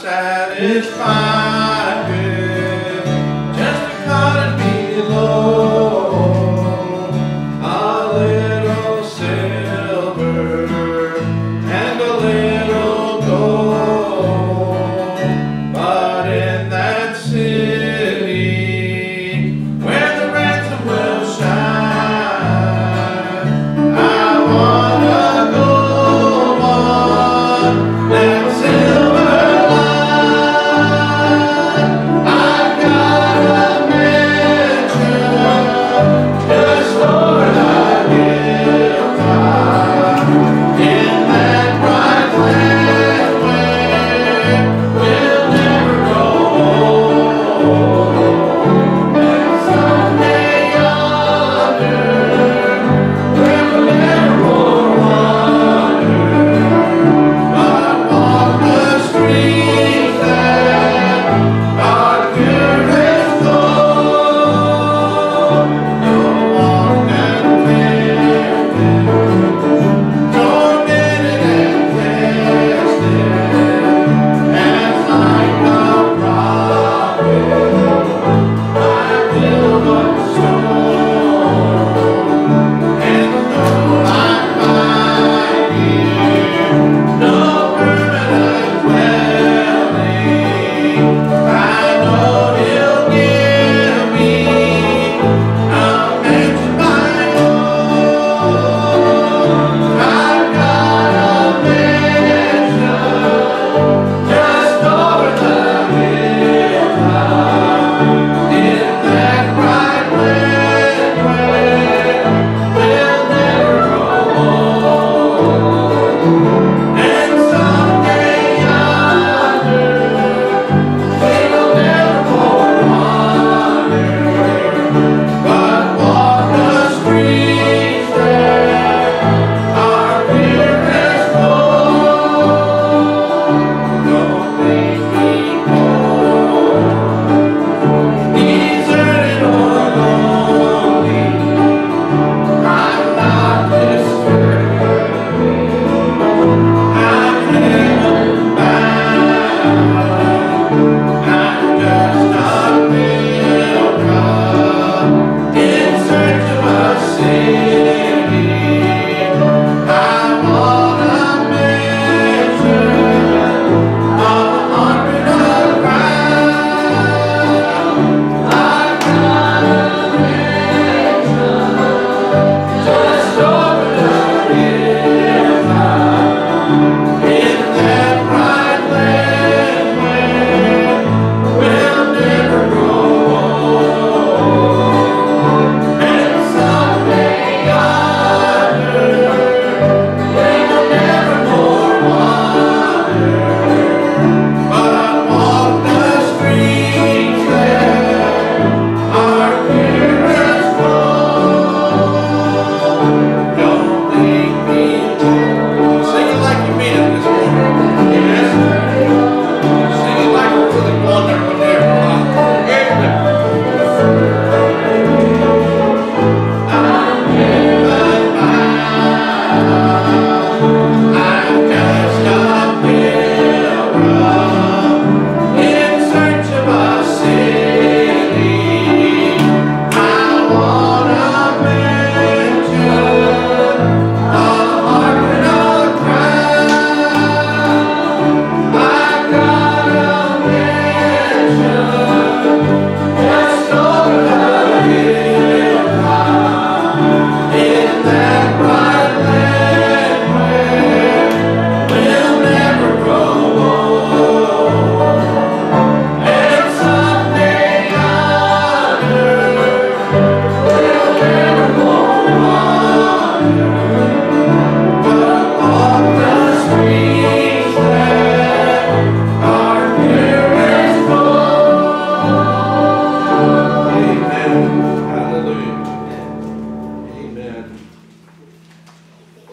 satisfied.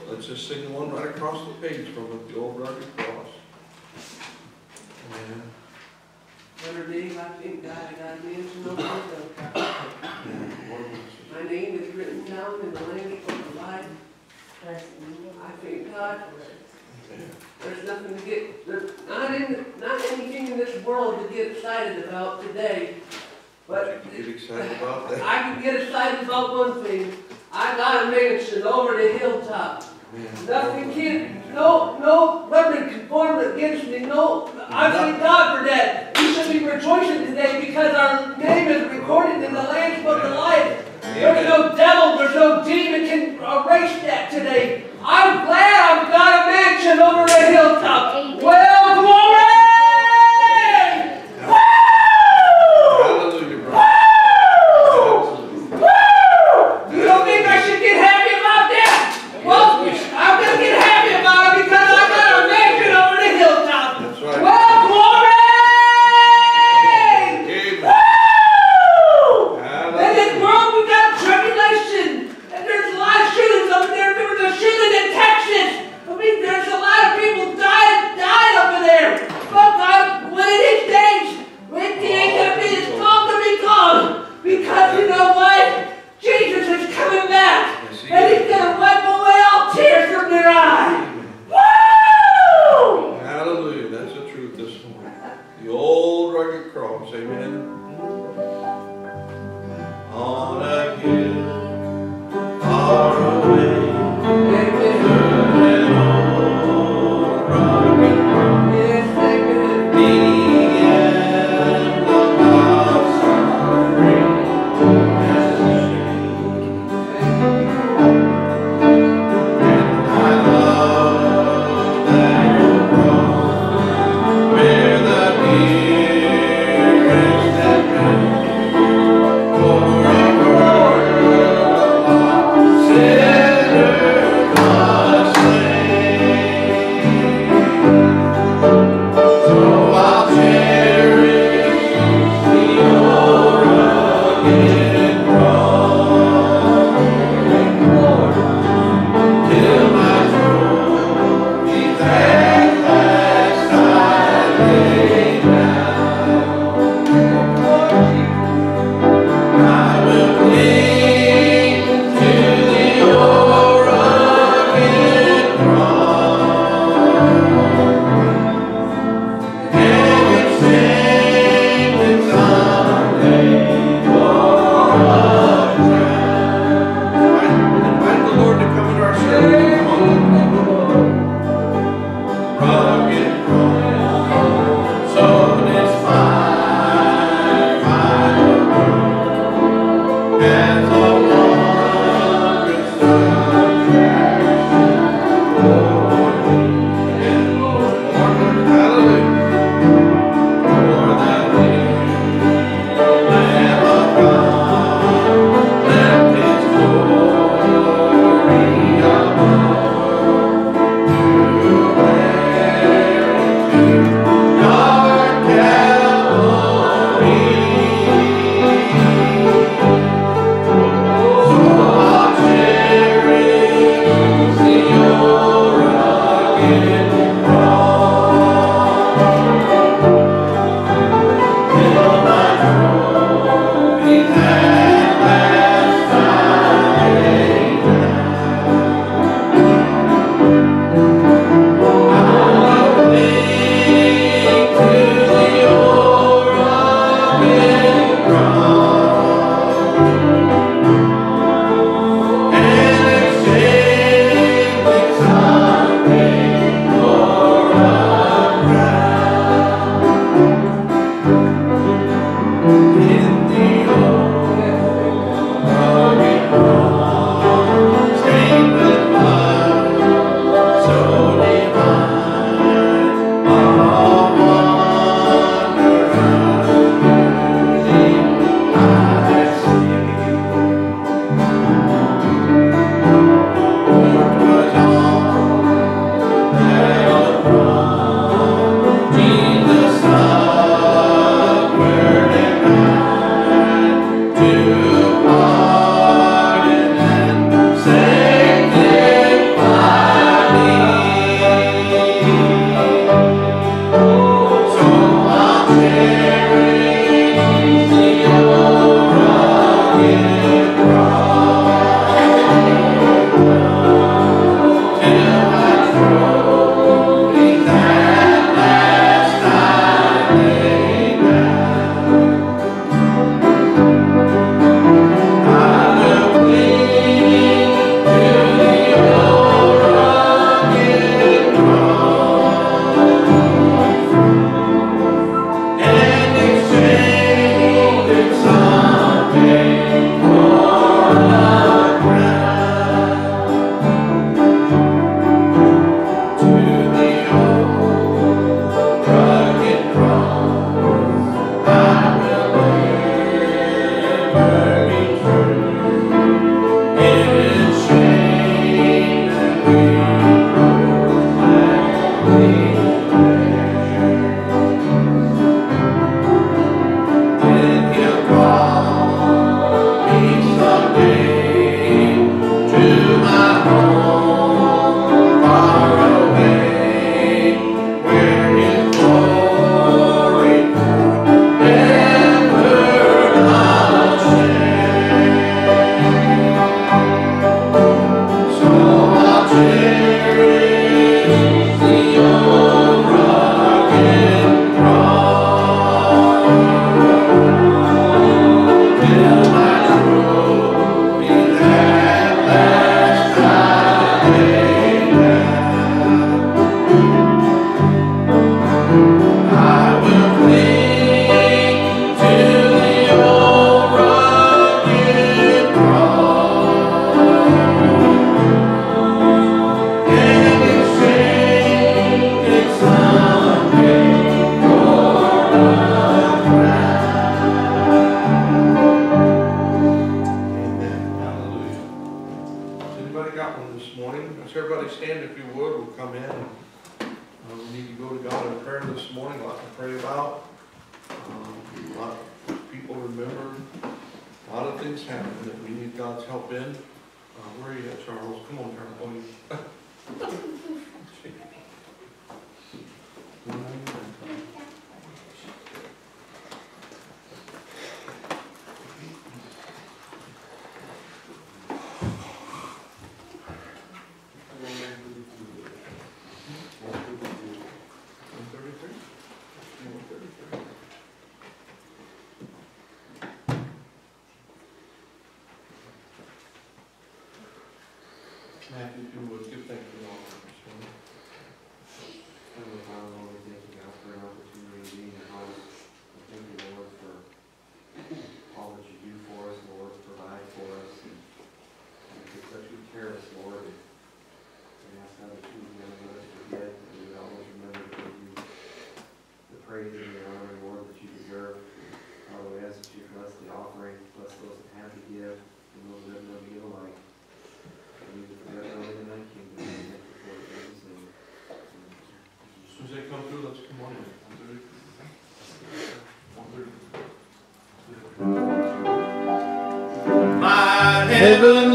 Let's just sing one right across the page from it, the old rugged cross. Amen. Under name I thank God and I live to know my My name is written down in the Lamb's Book of Life. I thank God for it. There's nothing to get, not, in, not anything in this world to get excited about today. But you get excited about that? I can get excited about one thing. I got a mansion over the hilltop. Man. Nothing can, no, no weapon can form against me, no, I thank God for that. We should be rejoicing today because our name is recorded in the Lamb's Book of Life. There's no devil, there's no demon can erase that today. I'm glad I've got a mansion over a hilltop. Well, this morning. The old rugged cross. Amen. Matthew, you would, give thanks for all of us. Heavenly Father, Lord, we thank you, God, for an opportunity to be in your heaven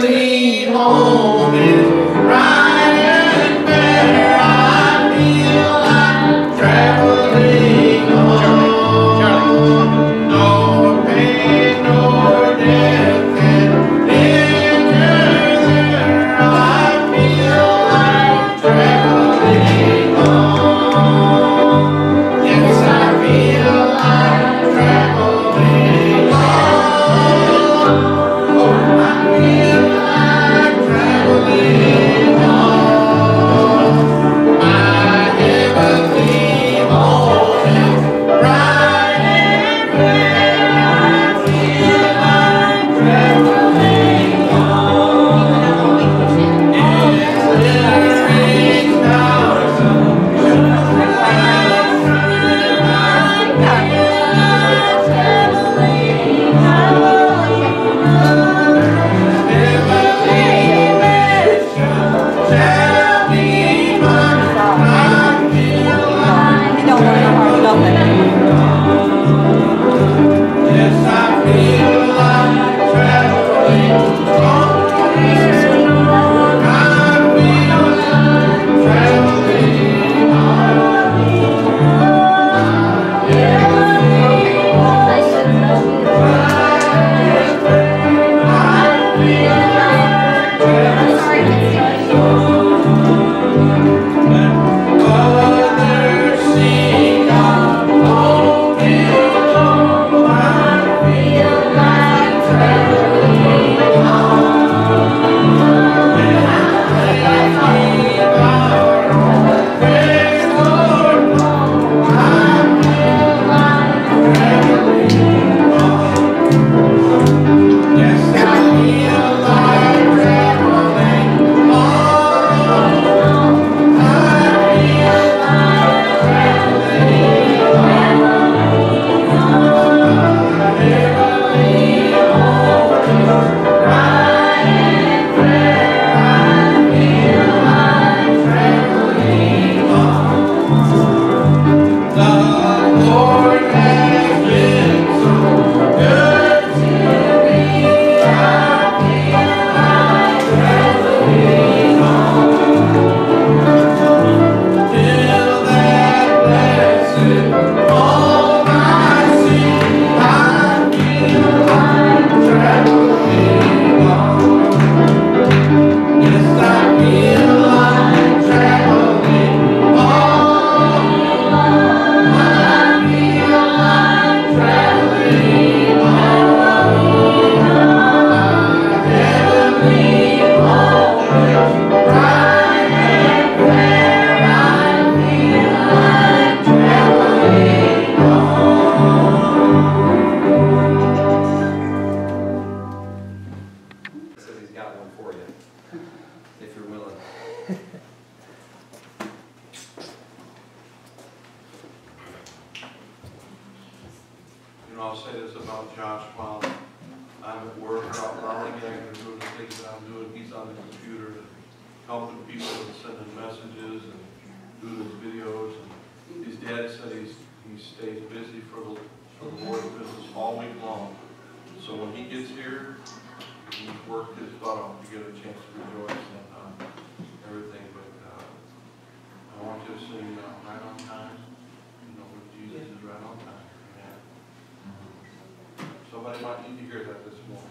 did you hear that this morning?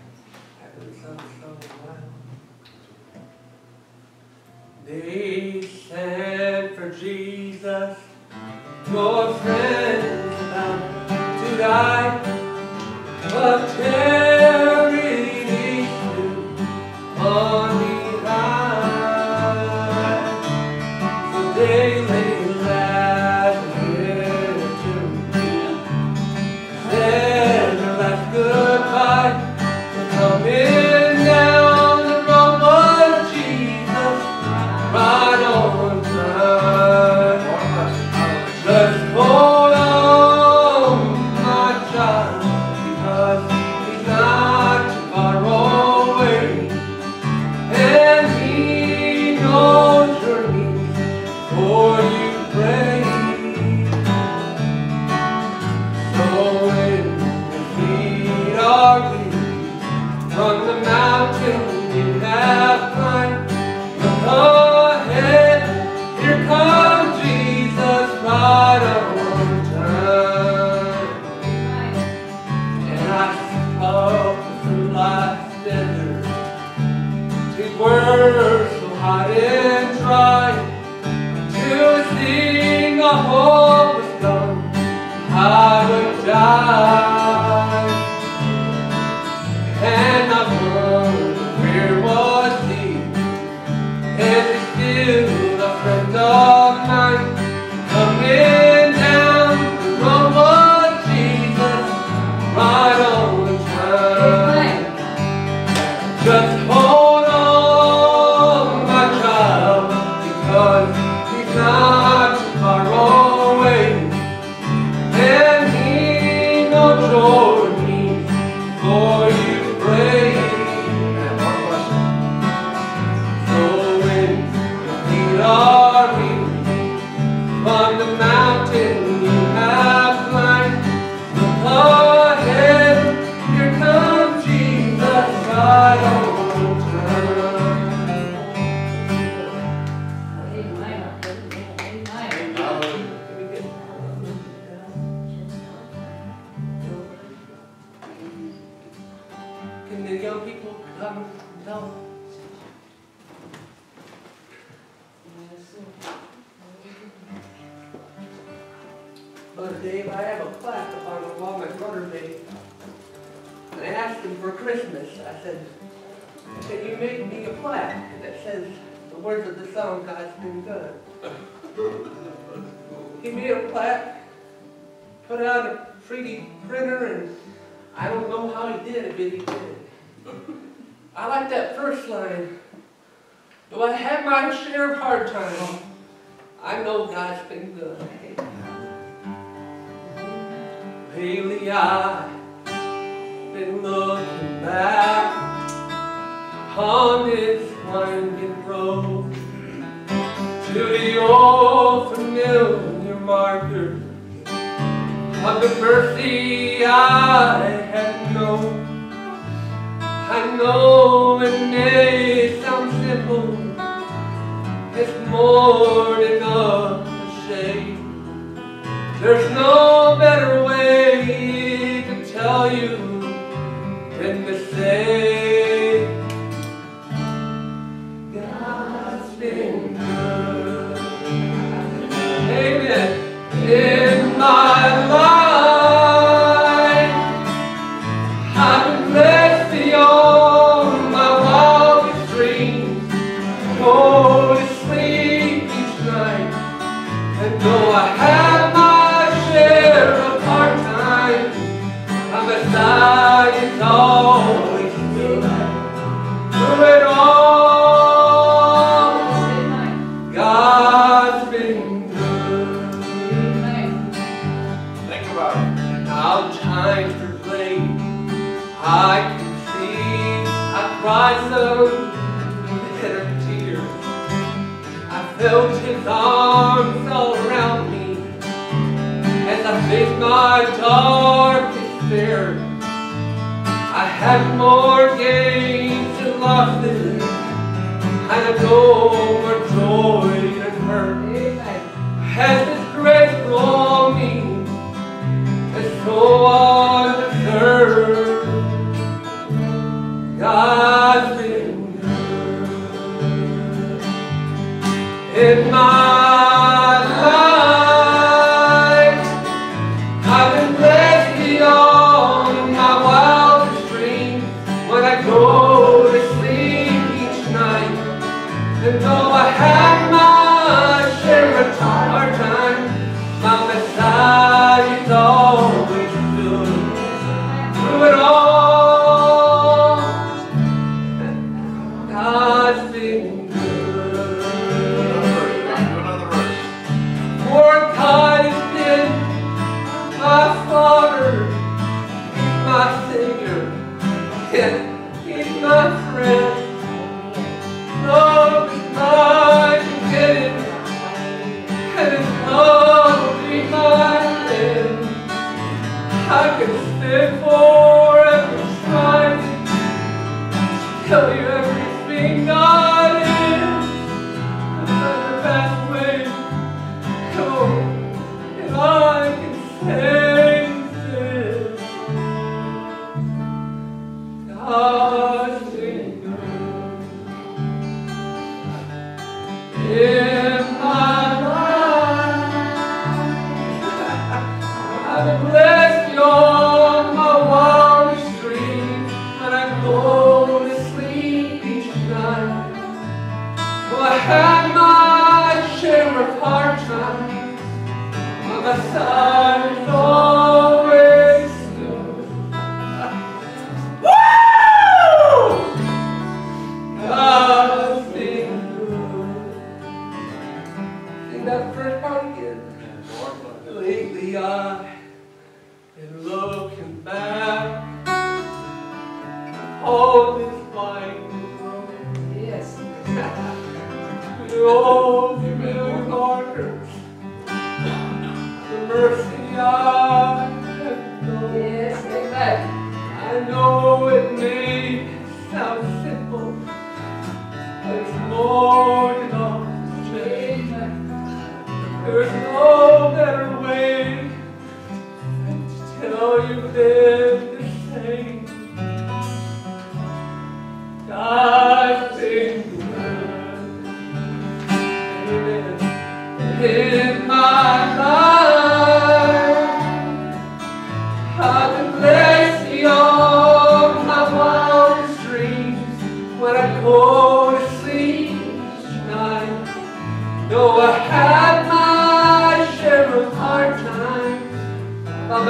They sent for Jesus, your friend, to die, but Every field the friend of? daily I've been looking back on this winding road to the old familiar marker of the mercy I had known. I know it may sound simple, it's more than a shame. There's no better way to tell you than to say I have more games and losses. I know more joy and hurt. Amen. Had Yeah.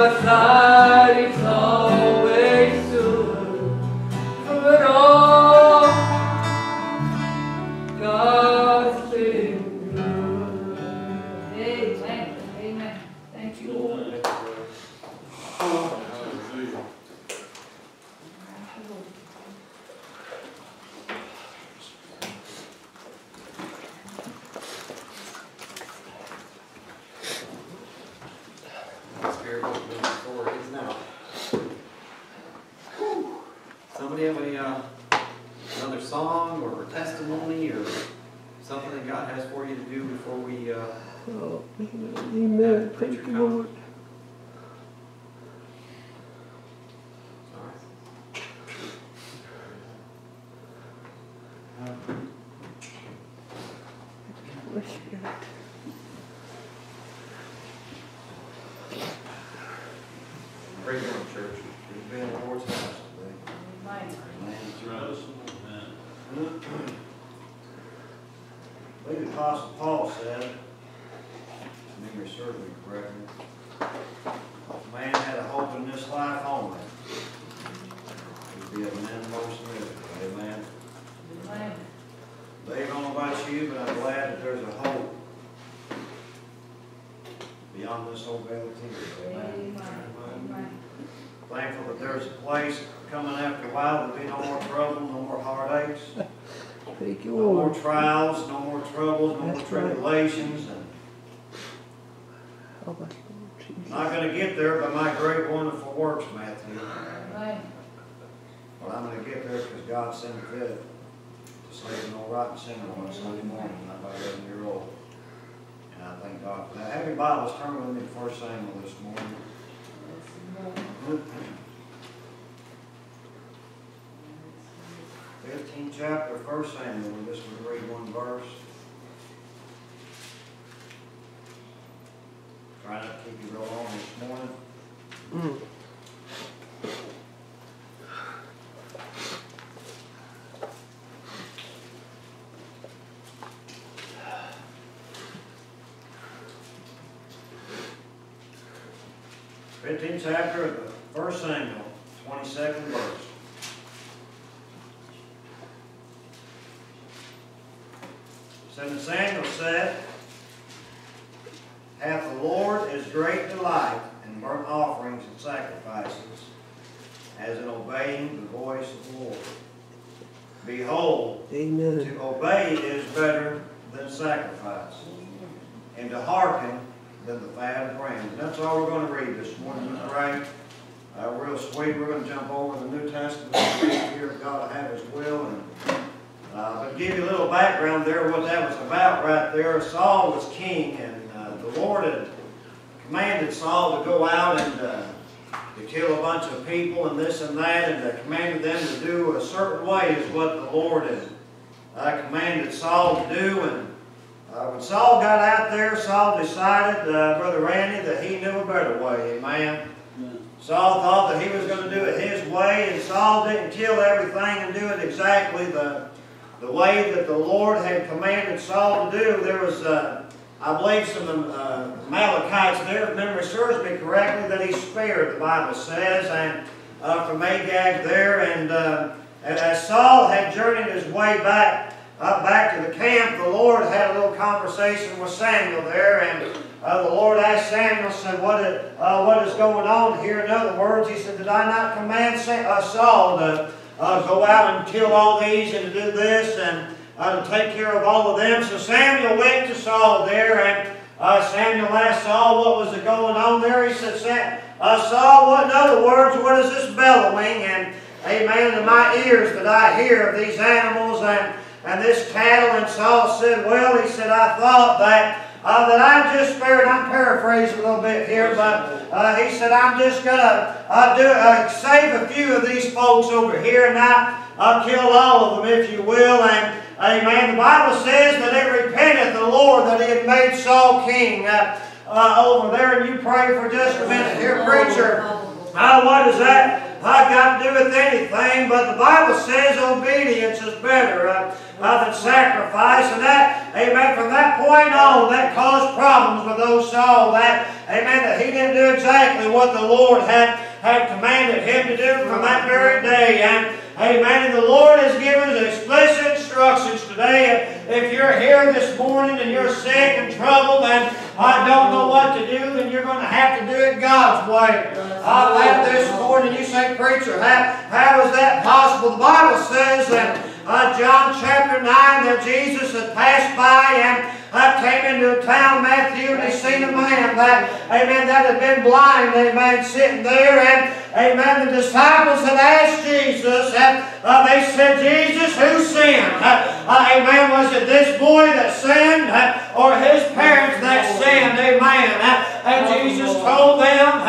batalha place coming after a while, there'll be no more trouble, no more heartaches, Thank you, no more trials, no more troubles, no more That's tribulations. And I'm not going to get there by my great wonderful works, Matthew. Right. Well, I'm going to get there because God sent it to Just like an old rotten sinner on Sunday morning, I'm about 11 year old. And I thank God for that. Have your Bibles, turn with me to 1 Samuel this morning. Fifteenth chapter, First Samuel, we just would read one verse. Try not to keep you real long this morning. Mm. Fifteenth chapter of the First Samuel, twenty-second verse. And Samuel said, Hath the Lord as great delight in burnt offerings and sacrifices, as in obeying the voice of the Lord. Behold, Amen. to obey is better than sacrifice, and to hearken than the fat of rams. That's all we're going to read this morning, Mr. Ray. Uh, real sweet, we're going to jump over the New Testament, here God to have His will. And, uh, but to give you a little background there, what that was about right there, Saul was king, and uh, the Lord had commanded Saul to go out and uh, to kill a bunch of people and this and that, and uh, commanded them to do a certain way is what the Lord had uh, commanded Saul to do. And uh, when Saul got out there, Saul decided, uh, Brother Randy, that he knew a better way. Amen. Saul thought that he was going to do it his way, and Saul didn't kill everything and do it exactly the, the way that the Lord had commanded Saul to do. There was, uh, I believe, some uh, Amalekites there, if memory serves me correctly, that he spared, the Bible says, and uh, from Agag there. And, uh, and as Saul had journeyed his way back, up back to the camp, the Lord had a little conversation with Samuel there, and uh, the Lord asked Samuel, said, what is, uh, what is going on here? In other words, he said, did I not command uh, Saul to uh, go out and kill all these and to do this and uh, to take care of all of them? So Samuel went to Saul there, and uh, Samuel asked Saul what was going on there. He said, uh, Saul, what, in other words, what is this bellowing? And amen, in my ears that I hear of these animals and, and this cattle. And Saul said, well, he said, I thought that uh, that I just spared, I'm paraphrasing a little bit here, but uh, he said, I'm just going to uh, do uh, save a few of these folks over here and not uh, kill all of them, if you will. And amen. The Bible says that it repented the Lord that he had made Saul king uh, uh, over there. And you pray for just a minute here, preacher. Uh, what does that uh, got to do with anything? But the Bible says obedience is better uh, uh, than sacrifice. And that, amen, from that point on, that caused problems with those Saul. That, amen, that he didn't do exactly what the Lord had, had commanded him to do from that very day. And, amen, and the Lord has given us explicit instructions today. If you're here this morning and you're sick and troubled and I don't know what to do, then you're going to have to do it God's way. I laughed this morning, you say, preacher, how, how is that possible? The Bible says that uh, John chapter 9 that Jesus had passed by and uh, came into a town, Matthew, and seen a man that, amen, that had been blind, amen, sitting there, and, amen, the disciples had asked Jesus, and uh, they said, Jesus, who sinned? Uh, uh, amen, was it this boy that sinned, uh, or his parents that sinned, amen? And Jesus told them,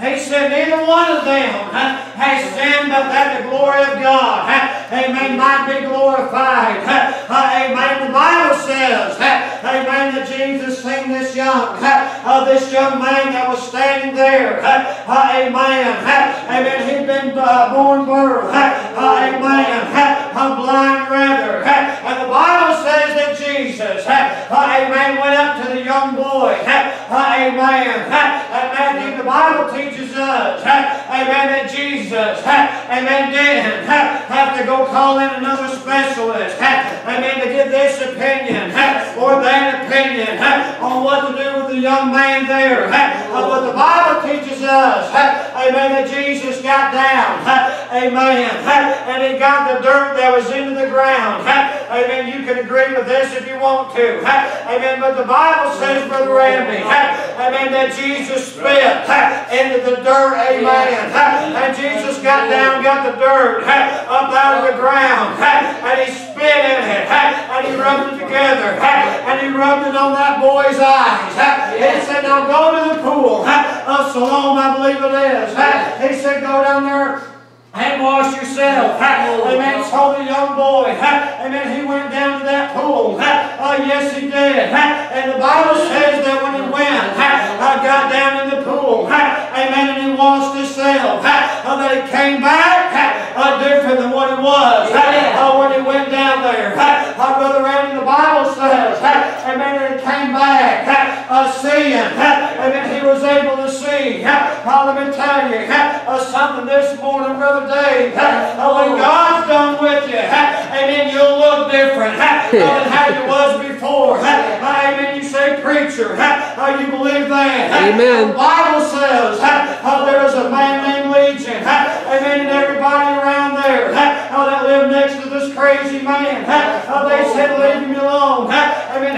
he said, neither one of them has sinned, but that the glory of God, amen, might be glorified. Amen, the Bible says, amen, that Jesus seen this young, uh, this young man that was standing there, amen, amen, he'd been uh, born birth, amen, uh, blind rather, and the Bible says that Jesus, amen, went up to the young boy, amen, uh, the Bible teaches us, amen, that Jesus, amen, didn't have to go call in another specialist, amen, to give this opinion. Or that opinion. On what to do with the young man there. But the Bible teaches us, amen, that Jesus got down, amen, and he got the dirt that was into the ground, Amen. You can agree with this if you want to. Amen. But the Bible says, Brother Randy, Amen, that Jesus spit into the dirt. Amen. And Jesus got down, got the dirt up out of the ground, and he spit in it, and he rubbed it together, and he rubbed it on that boy's eyes. He said, Now go to the pool of Siloam, I believe it is. He said, Go down there and wash yourself. Amen. So the young boy, amen, he went down to that pool. Oh, yes, he did. And the Bible says that when he went, I got down in the pool, amen, and he washed himself, oh, that he came back uh, different than what he was uh, when he went down there. Uh, Brother Randy, the Says, amen, and he came back uh, seeing, amen, he was able to see. Uh, let me tell you something this morning, Brother Dave. When God's done with you, amen, you'll look different than how you was before. Amen, you say, preacher, uh, you believe that? Amen. The Bible says uh, there was a man named Legion, amen, and everybody around there uh, that lived next to this crazy man, uh, they said, leave him alone.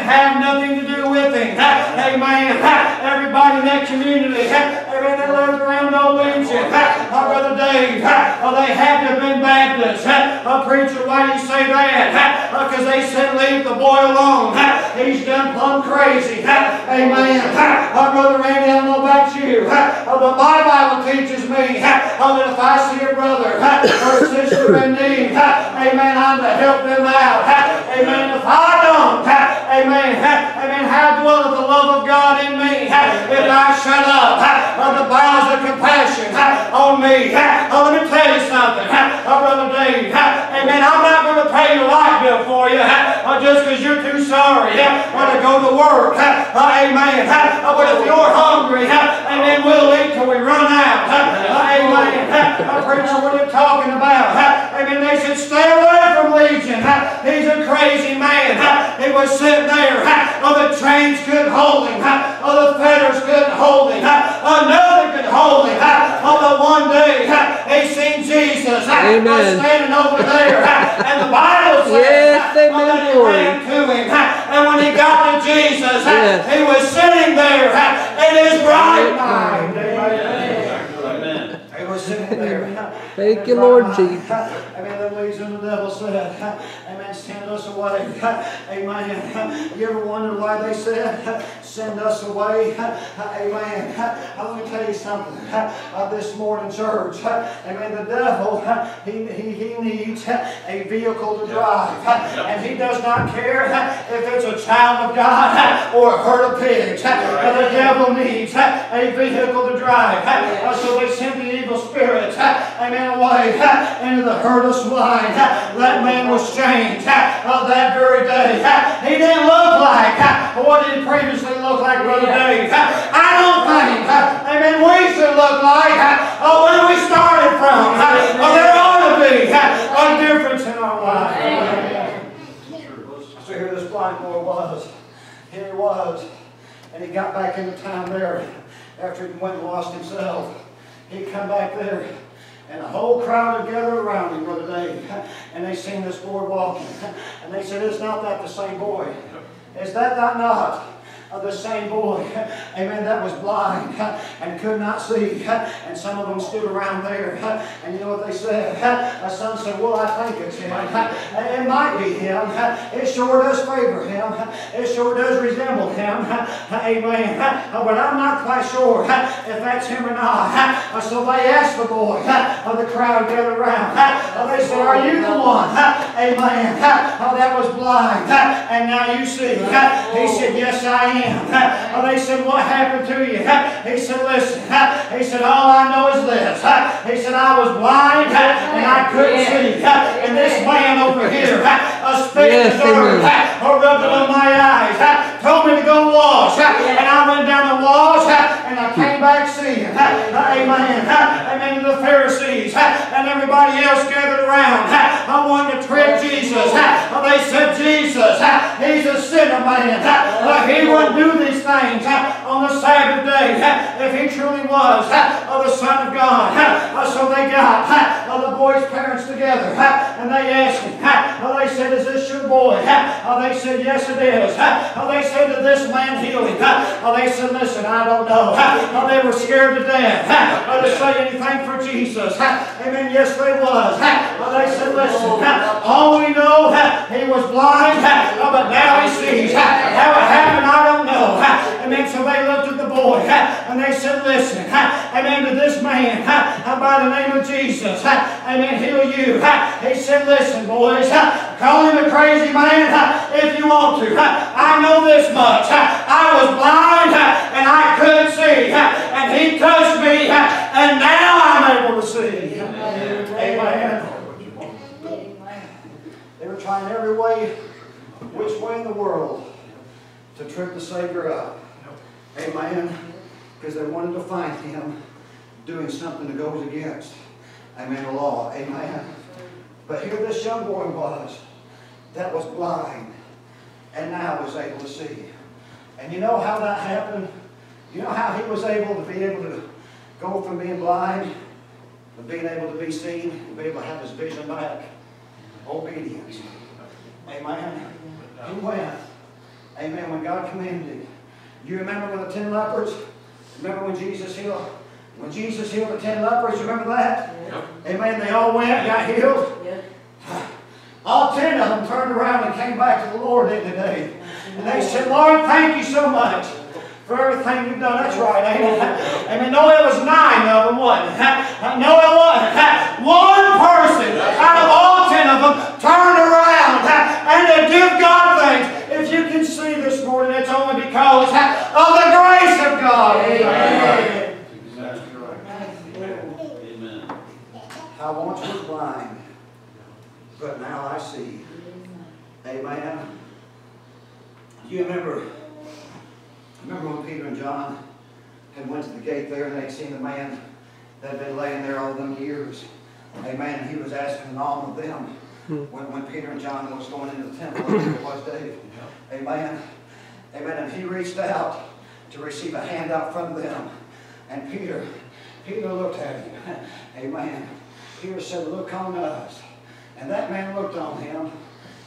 Have nothing to do with him. Uh, amen. Everybody in that community, amen, that lived around old Legion, uh, Brother Dave, uh, they had to have been Baptists. Uh, preacher, why do you say that? Because they said, leave the boy alone. He's done plumb crazy. Amen. Uh, Brother Randy, I don't know about you, uh, but my Bible teaches me that if I see a brother or a sister in need, amen, I'm to help them out. Amen. If I don't, amen, amen, how dwelleth the love of God in me? If I shut up, the bowels of compassion on me. Uh, let me tell you something, because you're too sorry uh, to go to work. Uh, amen. Uh, but if you're hungry, uh, amen, we'll eat till we run out. Uh, amen. Uh, preacher, what are you talking about? Uh, amen. They said, stay away from Legion. Uh, he's a crazy man. Uh, he was sitting there. Uh, oh, the chains couldn't hold him. Uh, oh, the fetters couldn't hold him. Uh, oh, nothing could hold him. Uh, oh, but one day uh, he seen Jesus uh, Amen. standing over there. Uh, and the Bible says Yes, uh, amen, that he ran to him. Uh, and when he got to Jesus, Yes. he was sitting there in his bright mind. He was sitting there. Thank you, Lord Jesus. Amen. The reason the devil said, Amen, send us away. Amen. You ever wonder why they said, send us away? Amen. I want to tell you something. Uh, this morning, church, Amen. The devil, he, he, he needs a vehicle to drive. And he does not care if it's a child of God or a herd of pigs. The devil needs a vehicle to drive. Uh, So they sent the evil spirits, amen, away into the herd of swine. That man was changed uh, that very day. He didn't look like what he previously looked like, Brother Dave. I don't think, amen, we should look like uh, where we started from. Uh, There ought to be a difference in our lives. So here this blind boy was. Here he was. And he got back into town there after he went and lost himself. He come back there. And a whole crowd had gathered around him, Brother Dave. And they seen this boy walking. And they said, Is not that the same boy? Is that that not? Of the same boy, amen, that was blind and could not see. And some of them stood around there. And you know what they said? Some said, Well, I think it's him. It might be him. It sure does favor him. It sure does resemble him. Amen. But I'm not quite sure if that's him or not. So they asked the boy of the crowd gathered around. They said, Are you the one? Amen. Oh, that was blind. And now you see. He said, Yes, I am. Uh, They said, What happened to you? He said, Listen. He said, All I know is this. He said, I was blind and I couldn't see. And this man over here, a spit in Yes, the dirt, or rubbed it on my eyes, told me to go wash. And I went down to wash and I came back seeing. Amen. Amen. The Pharisees and everybody else gathered around. I wanted to trick Jesus. They said, Jesus, he's a sinner man. He wouldn't do these things on the Sabbath day if he truly was the Son of God. So they got the boy's parents together and they asked him, they said, is this your boy? They said, yes it is. They said, did this man heal him? They said, listen, I don't know. They were scared to death. To say anything for Jesus. Amen, yes they was. They said, listen, all we know, he was blind, oh, but now he sees. How it happened, I don't know. Amen, so they looked at the boy, and they said, listen, amen, to this man, by the name of Jesus, amen, heal you. He said, listen, boys, call him a crazy man if you want to. I know this much. I was blind and I couldn't see, and he touched me, and now I'm able to see. Amen. Amen. They were trying every way, which way in the world, to trip the Savior up. Amen. Because they wanted to find him doing something that goes against, amen, the law. Amen. But here this young boy was that was blind and now was able to see. And you know how that happened? You know how he was able to be able to go from being blind to being able to be seen, and be able to have his vision back? Obedience. Amen. He went. Amen. When God commanded. You remember when the ten lepers? Remember when Jesus healed? When Jesus healed the ten lepers, you remember that? Amen. They all went, got healed. Yes. All ten of them turned around and came back to the Lord in the day. And they said, Lord, thank you so much for everything you've done. That's right. Amen. Amen. No, it was nine of them, wasn't? No, it wasn't. One person out of all ten of them turned around they give God thanks. If you can see this morning, it's only because of the grace of God. Amen. Exactly right. Amen. I once was blind, but now I see. Amen. Do you remember, remember when Peter and John had went to the gate there and they'd seen the man that had been laying there all them years. Amen. He was asking an alms of them when, when Peter and John was going into the temple, it was Dave. Amen. Amen. And he reached out to receive a handout from them. And Peter, Peter looked at him. Amen. Peter said, Look on us. And that man looked on him,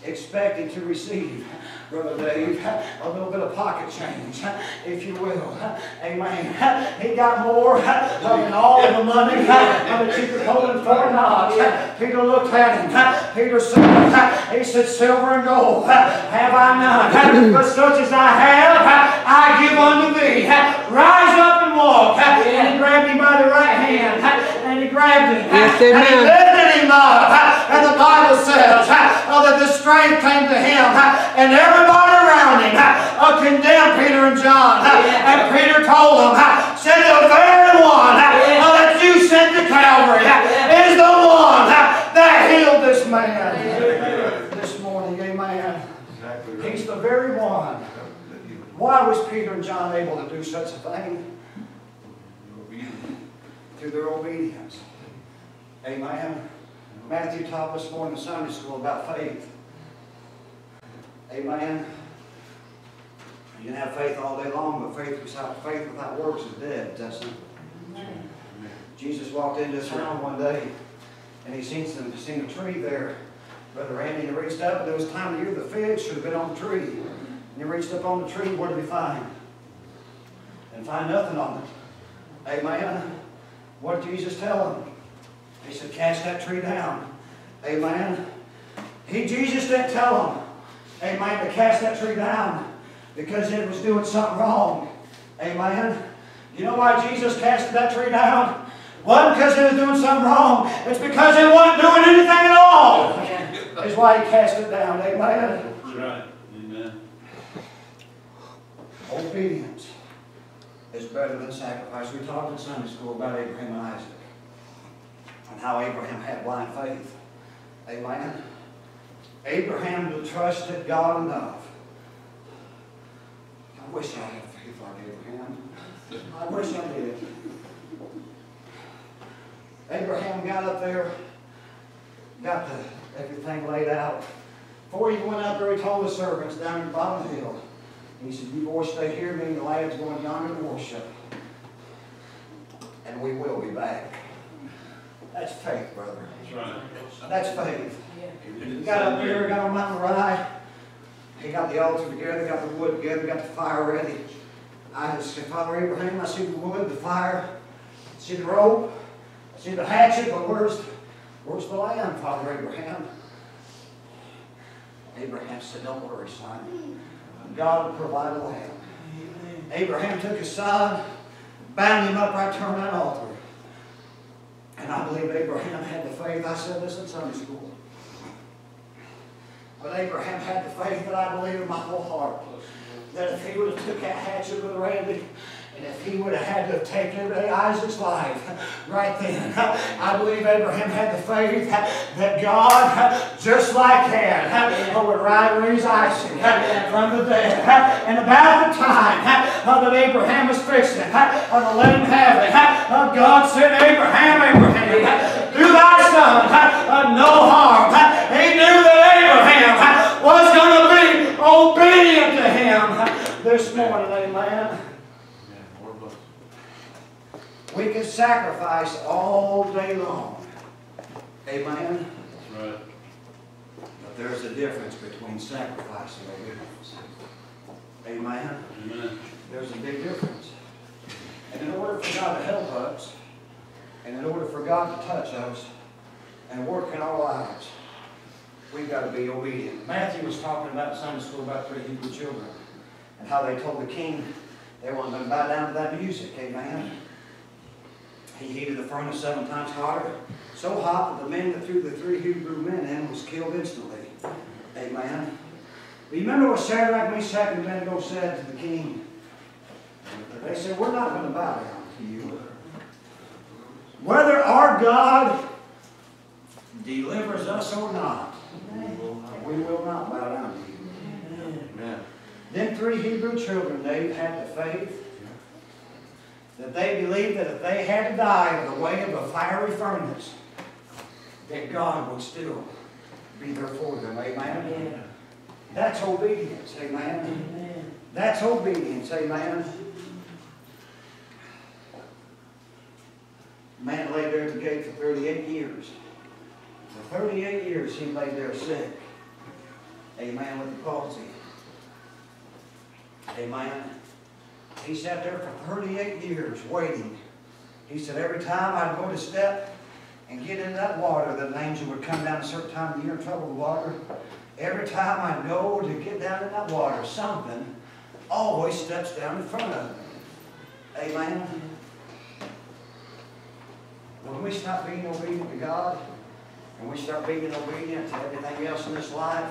expecting to receive, Brother Dave, a little bit of pocket change, if you will. Amen. He got more than all of the money that you could hold in Fort Knox. Peter looked at him. Peter said, He said, Silver and gold have I none, but such as I have, I give unto thee. Rise up and walk. And he grabbed him by the right grabbed him. Yes, And he amen. lifted him up. And the Bible says that the strength came to him. And everybody around him uh, condemned Peter and John. And Peter told them, said the very one uh, that you sent to Calvary uh, is the one that healed this man. This morning, amen. Exactly right. He's the very one. Why was Peter and John able to do such a thing? Through their obedience. Amen. Matthew taught us more in Sunday school about faith. Amen. You can have faith all day long, but faith without faith without works is dead. That's it. Jesus walked into this town one day, and he seen some seen a tree there. Brother Randy he reached up, and it was time of year the figs should have been on the tree. And he reached up on the tree. What did he find? Didn't find nothing on it. Amen. What did Jesus tell him? He said, cast that tree down. Amen. He, Jesus didn't tell him, amen, to cast that tree down because it was doing something wrong. Amen. You know why Jesus casted that tree down? Wasn't because it was doing something wrong. It's because it wasn't doing anything at all. Is why he cast it down. Amen. Right. Amen. Obedience is better than sacrifice. We talked in Sunday school about Abraham and Isaac and how Abraham had blind faith. Amen. Abraham trusted God enough. I wish I had faith like Abraham. I wish I did. Abraham got up there, got the, everything laid out. Before he went up there, he told the servants down at the bottom of the hill, he said, you boys stay here, me and the lads going yonder to worship. And we will be back. That's faith, brother. That's right. That's faith. He got up here, got on Mount Moriah. He got the altar together, got the wood together, got the fire ready. I said, Father Abraham, I see the wood, the fire, I see the rope, I see the hatchet, but where's, where's the lamb, Father Abraham? Abraham said, don't worry, son. God will provide a lamb. Abraham took his son, bound him up right there on that altar. And I believe Abraham had the faith. I said this in Sunday school. But Abraham had the faith that I believe in my whole heart. That if he would have took that hatchet with Randy, and if he would have had to have taken Isaac's life right then, I believe Abraham had the faith that God, just like that, rise raise Isaac from the dead. And about the time that Abraham was fixing the let him have it, God said, Abraham, Abraham, do thy son no harm. He knew that Abraham was going to be obedient to him this morning, amen. We can sacrifice all day long. Amen. That's right. But there's a difference between sacrifice and obedience. Amen. Amen. There's a big difference. And in order for God to help us, and in order for God to touch us and work in our lives, we've got to be obedient. Matthew was talking about Sunday school about three Hebrew children and how they told the king they weren't going to bow down to that music. Amen. He heated the furnace seven times hotter, so hot that the men that threw the three Hebrew men in was killed instantly. Amen. Remember what Shadrach, Meshach, and Abednego said to the king? They said, we're not going to bow down to you. Whether our God delivers us or not, we will not bow down to you. Amen. Them three Hebrew children, they had the faith that they believed that if they had to die in the way of a fiery furnace, that God would still be there for them. Amen. That's obedience. Amen. That's obedience. Amen. Man lay there at the gate for 38 years. For 38 years he lay there sick. Amen. With the palsy. Amen. He sat there for 38 years waiting. He said, every time I'd go to step and get in that water, that an angel would come down a certain time of the year and trouble the water. Every time I go to get down in that water, something always steps down in front of me. Amen. When we stop being obedient to God, and we start being obedient to everything else in this life,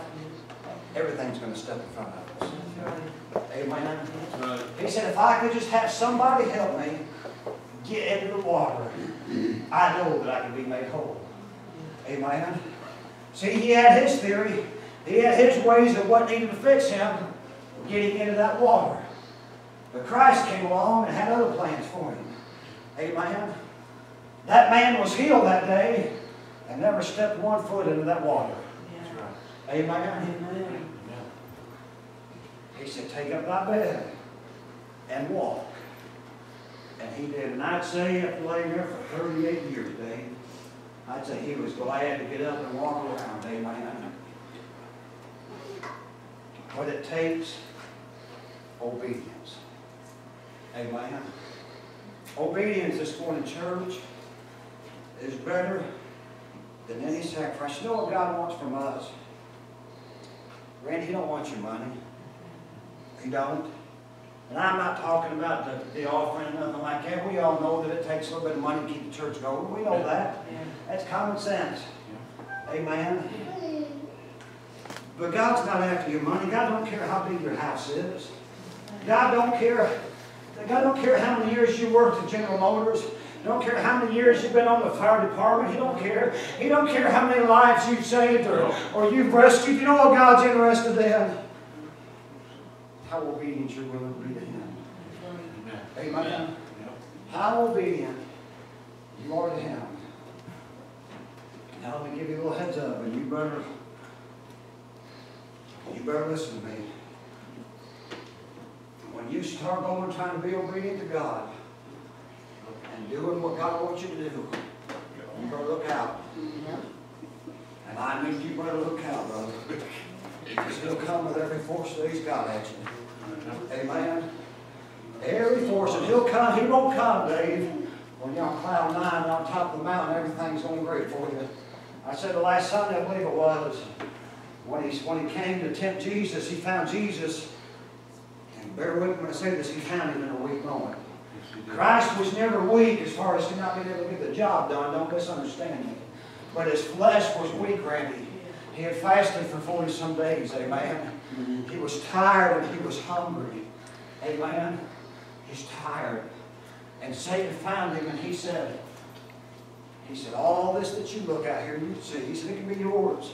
everything's going to step in front of us. Amen. He said, if I could just have somebody help me get into the water, I know that I can be made whole. Amen. See, he had his theory. He had his ways of what needed to fix him getting into that water. But Christ came along and had other plans for him. Amen. That man was healed that day and never stepped one foot into that water. That's right. Amen. Amen. He said, take up thy bed and walk. And he did. And I'd say after laying there for 38 years, Dave, I'd say he was glad to get up and walk around. Amen. What it takes, obedience. Amen. Obedience this morning, church, is better than any sacrifice. You know what God wants from us? Randy, he don't want your money. He don't. And I'm not talking about the, the offering and nothing like that. We all know that it takes a little bit of money to keep the church going. We know that. That's common sense. Amen. But God's not after your money. God don't care how big your house is. God don't care. God don't care how many years you worked at General Motors. Don't care how many years you've been on the fire department. He don't care. He don't care how many lives you've saved or, or you've rescued. You know what God's interested in? How obedient you're willing to be to Him. Amen. Amen. How obedient you are to Him. Now let me give you a little heads up, and you better, you better listen to me. When you start going trying to be obedient to God and doing what God wants you to do, You better look out. And I need you better look out, brother. Because he'll come with every force that he's got at you. Amen. Every force, and he'll come, he won't come, Dave, when you're on cloud nine on top of the mountain, everything's going great for you. I said the last Sunday, I believe it was, when he, when he came to tempt Jesus, he found Jesus, and bear with me when I say this, he found him in a weak moment. Christ was never weak as far as not being able to get the job done, don't misunderstand me. But his flesh was weak, Randy. He had fasted for forty some days, amen. Mm-hmm. He was tired and he was hungry, amen. He's tired. And Satan found him and he said, he said, all this that you look out here, you see, he said, it can be yours.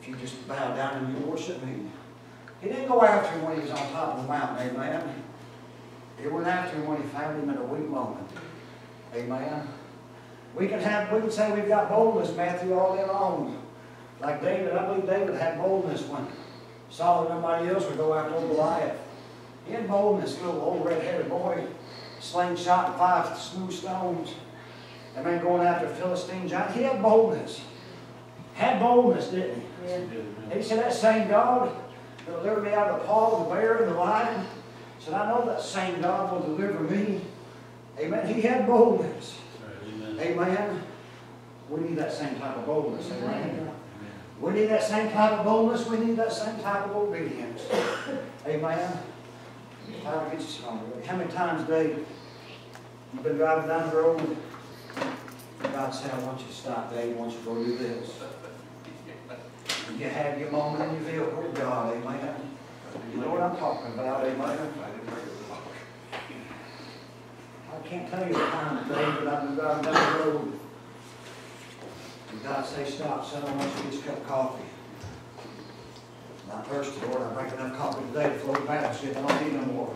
If you just bow down and you worship me. He didn't go after him when he was on top of the mountain, amen. He went after him when he found him in a weak moment. Amen. We can have, we can say we've got boldness, Matthew, all day long. Like David, I believe David had boldness when Saul and everybody else would go after old Goliath. He had boldness, little old red-headed boy, slingshot and five smooth stones. That man going after a Philistine giant. He had boldness. Had boldness, didn't he? Yeah. He said, that same God that delivered me out of the paw of the bear and the lion, said, I know that same God will deliver me. Amen. He had boldness. Amen. Amen. We need that same type of boldness. Amen. We need that same type of boldness. We need that same type of obedience. Amen. How many times, Dave, you've been driving down the road? God said, I want you to stop, Dave. I want you to go do this. You have your moment in your vehicle with God, amen. You know what I'm talking about, amen. I can't tell you the time of day that I've been driving down the road. God say, stop, son, I want you to get your cup of coffee. I'm thirsty, Lord, I drank enough coffee today to float battleship, I don't need no more.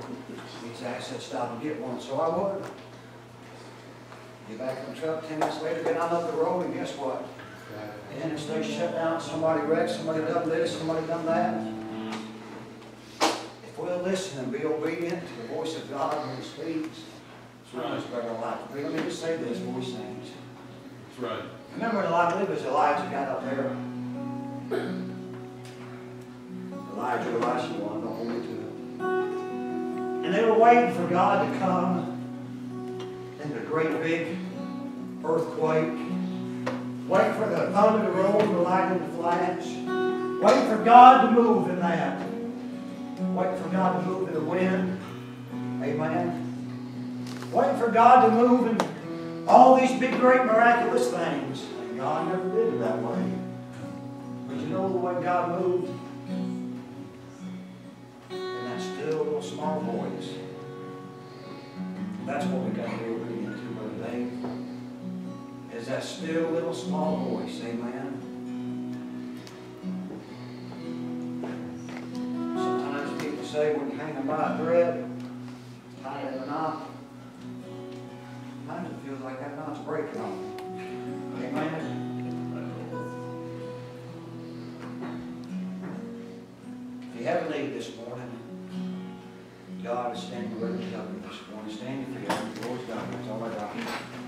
He said, stop and get one, so I would. Get back in the truck, ten minutes later, get on up the road, and guess what? And The interstate shut down, somebody wrecked, somebody done this, somebody done that. If we'll listen and be obedient to the voice of God when He speaks, it's a much better life. Let me just say this before we sing. That's right. Remember, I believe it was Elijah got up there. Elijah, Elisha one, don't hold me. And they were waiting for God to come in the great big earthquake. Waiting for the thunder to roll, the lightning to flash. Waiting for God to move in that. Waiting for God to move in the wind. Amen. Waiting for God to move in all these big, great, miraculous things. And God never did it that way. But you know the way God moved? In that still little small voice. That's what we got to be obedient to, Brother Dave. Is that still little small voice, amen? Sometimes people say when you're hanging by a thread, tied in a knot, sometimes it feels like that knot's breaking you. Amen? If you have a need this morning, God is standing ready to help you this morning. Stand your feet. The Lord's you. That's all I got.